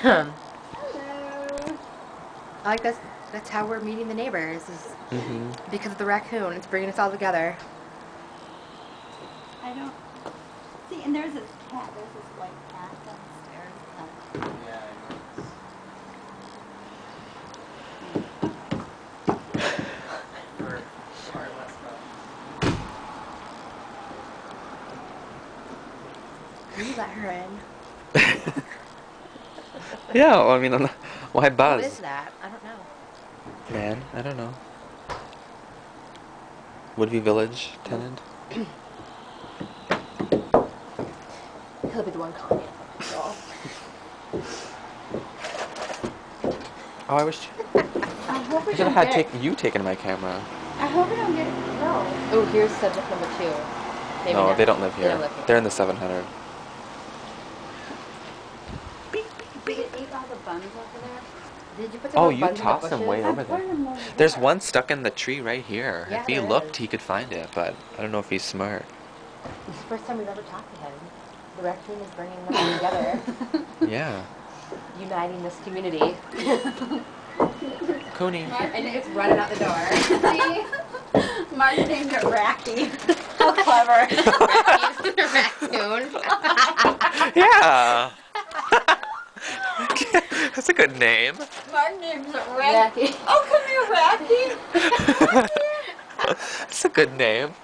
Hello. I like this. That's how we're meeting the neighbors. Is hmm because of the raccoon. It's bringing us all together. I don't see. And there's this cat. There's this white cat downstairs. Yeah, I know. Or far less about. You let her in? Yeah, well, I mean, I'm not- why What buzz? is that? I don't know. Man, I don't know. Woodview Village tenant? He'll be the one calling it. Oh, I wish I hope I should have had take, you taking my camera. I hope we don't get. No. Oh, here's subject number two. Maybe no, not. they don't live They don't live here. They're in the 700. Did it all the buns over there? Did you put Oh, you the tossed them way over there. them over There's one stuck in the tree right here. Yeah, if he looked, is. he could find it, but I don't know if he's smart. It's the first time we've ever talked to him. The raccoon is bringing them together, Yeah. uniting this community. Cooney. and it's running out the door. See? Mark named it Raccie. How clever. raccoon. yeah. That's a good name. My name's it Raccie. Raccie. Oh, come here, Raccie. That's a good name.